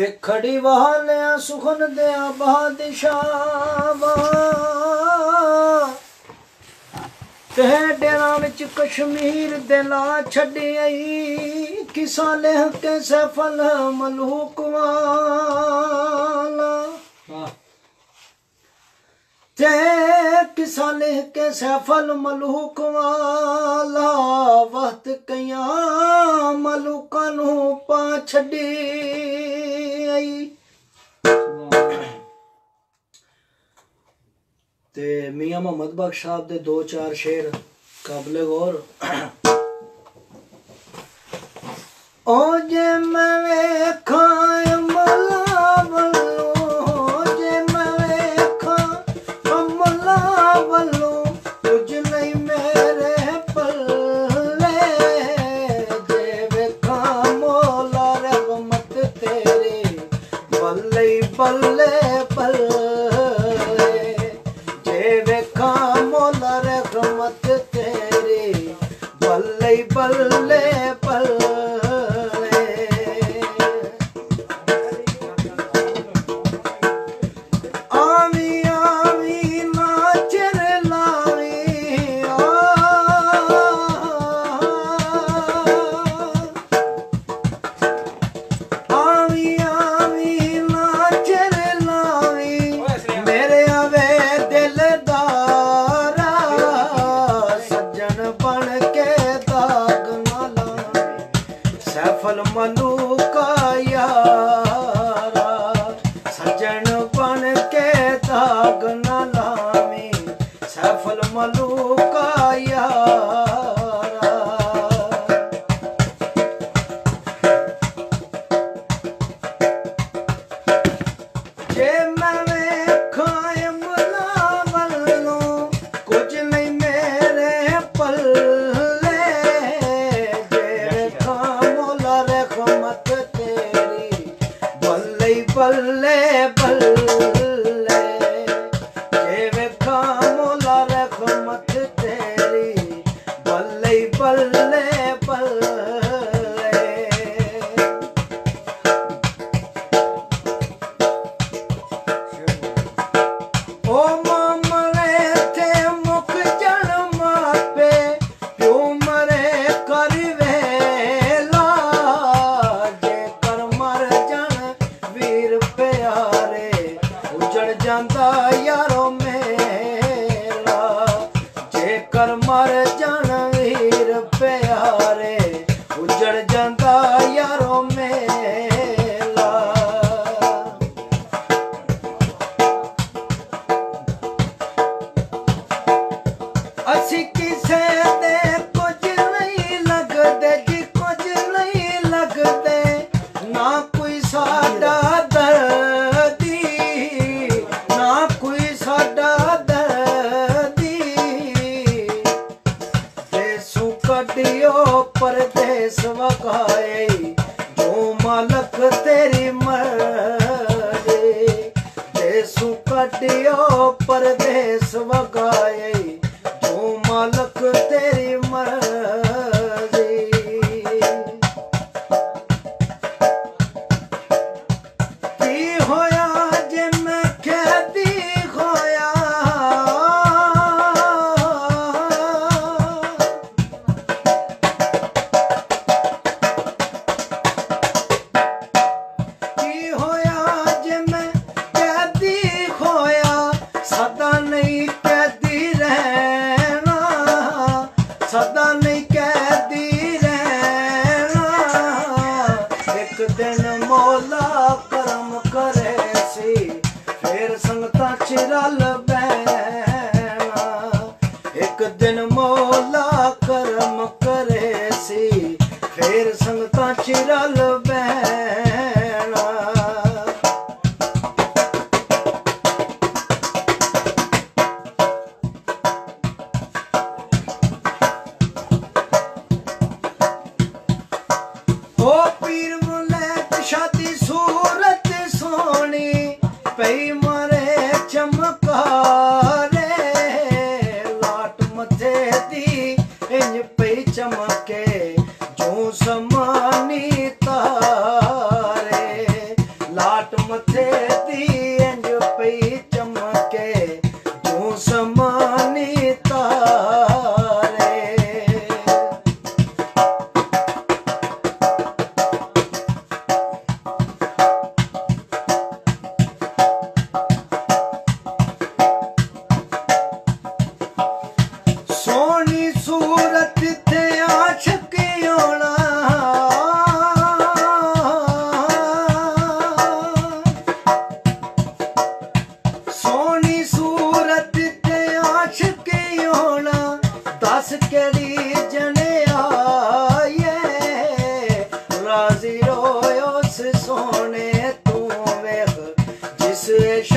ਤੇ ਖੜੀ ਵਾਲਿਆ ਸੁਖਨ ਦਿਆ ਬਾਦਸ਼ਾਵਾ ਤੇ ਡੇਰਾ ਵਿੱਚ ਕਸ਼ਮੀਰ ਦੇ ਲਾ ਛੱਡਈ ਕਿਸਾ ਲਹਿ ਕੇ ਸਫਲ ਮਲੂਕ ਵਾਲਾ ਤੇ ਕਿਸਾ ਲਹਿ ਕੇ ਸਫਲ ਮਲੂਕ ਵਾਲਾ ਵਕਤ ਕਿਆਂ ਮਲੂਕਾਂ ਨੂੰ ਪਾ ਛੱਡੀ। ਆਈ ਤੇ ਮੀਆਂ ਮੁਹੰਮਦ ਬਖਸ਼ ਸਾਹਿਬ ਦੇ ਦੋ ਚਾਰ ਸ਼ੇਰ ਕਾਬਲੇ ਗੌਰ। ਓ ਜੇ ਮੈਂ ਵੇਖਾਂ ਦਾਗ ਨਾ ਲਾਵੀਂ ਸਫਲ ਮਲੂਕਾ ਯਾਰਾ ਜੇ ਮੈਂ ਵੇਖਾਂ ਅਮਲਾ ਵੱਲੋਂ ਕੁਝ ਨਹੀਂ ਮੇਰੇ ਪੱਲੇ ਜੇ ਵੇਖਾਂ ਮੋਲਾ ਰਹਿਮਤ ਤੇਰੀ ਬੱਲੇ ਬੱਲੇ ਬੱਲੇ ਕੱਢਿਓ ਪਰਦੇਸ ਵਗਾਏ ਜੋ ਮਾਲਕ ਤੇਰੀ ਮਰਦੇ ਦੇਸੂ ਕੱਢਿਓ ਪਰਦੇਸ ਵਗਾਏ ਮਾਲਕ ਤੇਰੀ ਮਰ ਦਿਨ ਮੌਲਾ ਕਰਮ ਕਰੇ ਸੀ, ਫੇਰ ਸੰਗਤਾਂ ਚ ਰਲ ਬੈਣਾ ਇੱਕ ਦਿਨ ਮੌਲਾ ਕਰਮ ਕਰੇ ਸੀ, ਫੇਰ ਸੰਗਤਾਂ ਚ ਰਲ ਬੈਣਾ शादी सूरत सोणी पई मारे चमकारे। लाट मथे दी इंज पई चमके। said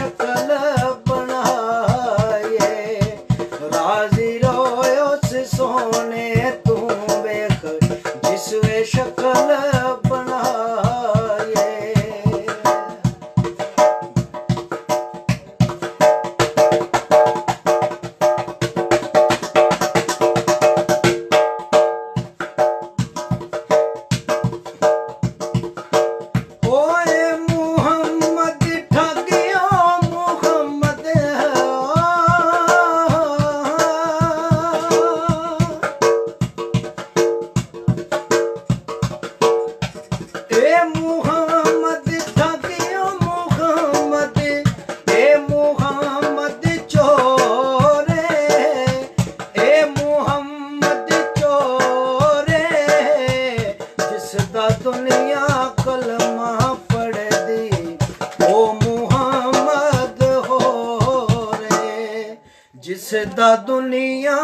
ਜਿਸ ਦਾ ਦੁਨੀਆ